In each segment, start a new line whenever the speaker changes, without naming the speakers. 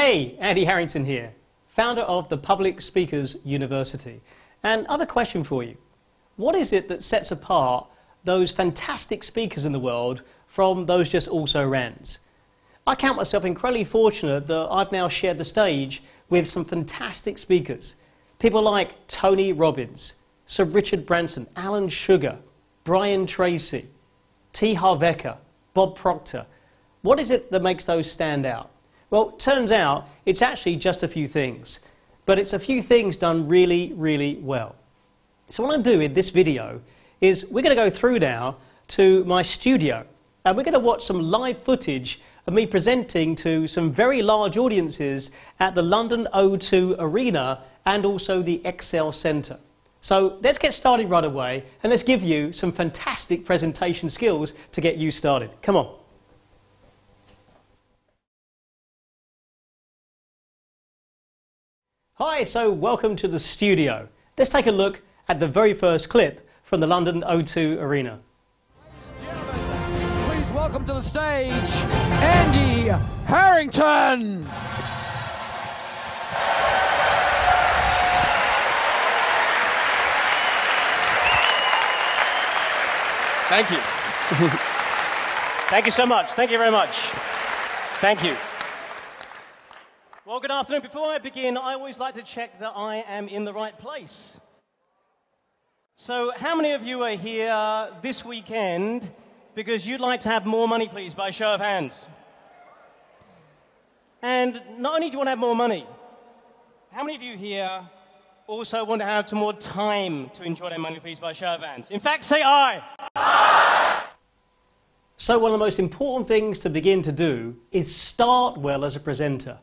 Hey, Andy Harrington here, founder of the Public Speakers University. And a question for you. What is it that sets apart those fantastic speakers in the world from those just also rans? I count myself incredibly fortunate that I've now shared the stage with some fantastic speakers. People like Tony Robbins, Sir Richard Branson, Alan Sugar, Brian Tracy, T. Harv Eker, Bob Proctor. What is it that makes those stand out? Well, turns out it's actually just a few things, but it's a few things done really, really well. So what I'm going to do in this video is we're going to go through now to my studio and we're going to watch some live footage of me presenting to some very large audiences at the London O2 Arena and also the ExCeL Centre. So let's get started right away and let's give you some fantastic presentation skills to get you started. Come on. Hi, so welcome to the studio. Let's take a look at the very first clip from the London O2 Arena.
Please welcome to the stage, Andy Harrington.
Thank you. Thank you so much. Thank you very much. Thank you. Well, good afternoon. Before I begin, I always like to check that I am in the right place. So, how many of you are here this weekend because you'd like to have more money, please, by show of hands? And not only do you want to have more money, how many of you here also want to have some more time to enjoy their money, please, by show of hands? In fact, say aye. So, one of the most important things to begin to do is start well as a presenter.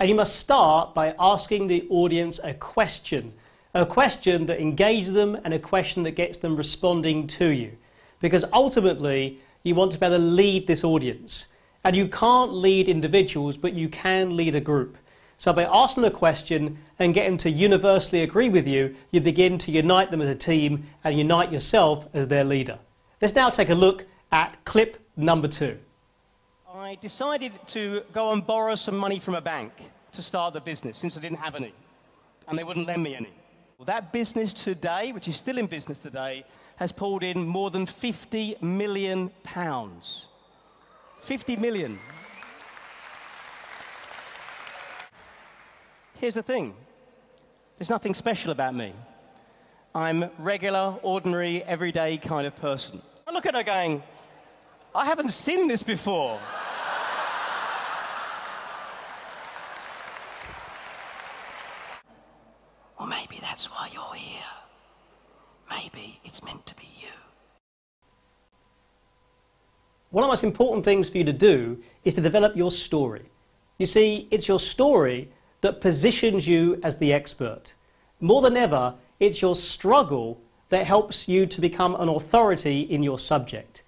And you must start by asking the audience a question, a question that engages them and a question that gets them responding to you. Because ultimately, you want to be able to lead this audience. And you can't lead individuals, but you can lead a group. So by asking a question and getting them to universally agree with you, you begin to unite them as a team and unite yourself as their leader. Let's now take a look at clip number two. I decided to go and borrow some money from a bank to start the business since I didn't have any, and they wouldn't lend me any. Well, that business today, which is still in business today, has pulled in more than 50 million pounds. 50 million. Here's the thing there's nothing special about me. I'm regular, ordinary, everyday kind of person. I look at her going, I haven't seen this before. or maybe that's why you're here. Maybe it's meant to be you. One of the most important things for you to do is to develop your story. You see, it's your story that positions you as the expert. More than ever, it's your struggle that helps you to become an authority in your subject.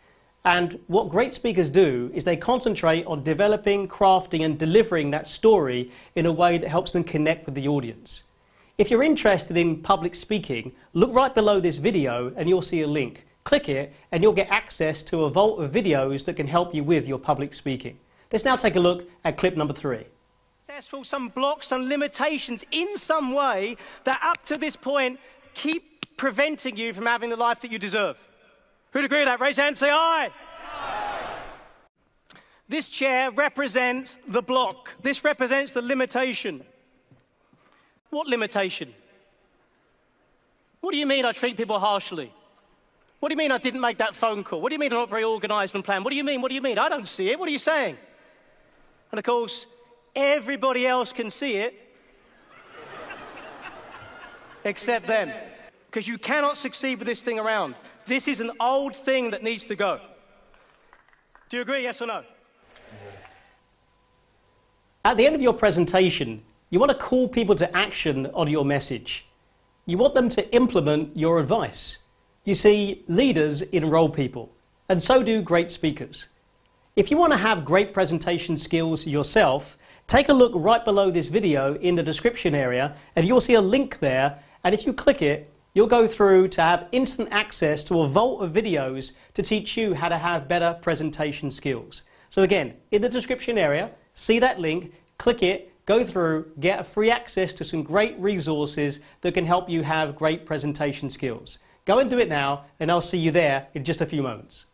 And what great speakers do is they concentrate on developing, crafting, and delivering that story in a way that helps them connect with the audience. If you're interested in public speaking, look right below this video and you'll see a link. Click it and you'll get access to a vault of videos that can help you with your public speaking. Let's now take a look at clip number three. Successful, some blocks, some limitations in some way that up to this point keep preventing you from having the life that you deserve. Who'd agree with that? Raise your hand, say aye. aye. This chair represents the block. This represents the limitation. What limitation? What do you mean I treat people harshly? What do you mean I didn't make that phone call? What do you mean I'm not very organized and planned? What do you mean? What do you mean? I don't see it. What are you saying? And of course, everybody else can see it except them because you cannot succeed with this thing around. This is an old thing that needs to go. Do you agree, yes or no? At the end of your presentation, you want to call people to action on your message. You want them to implement your advice. You see, leaders enroll people, and so do great speakers. If you want to have great presentation skills yourself, take a look right below this video in the description area, and you'll see a link there. And if you click it, you'll go through to have instant access to a vault of videos to teach you how to have better presentation skills. So again, in the description area, see that link, click it, go through, get free access to some great resources that can help you have great presentation skills. Go and do it now, and I'll see you there in just a few moments.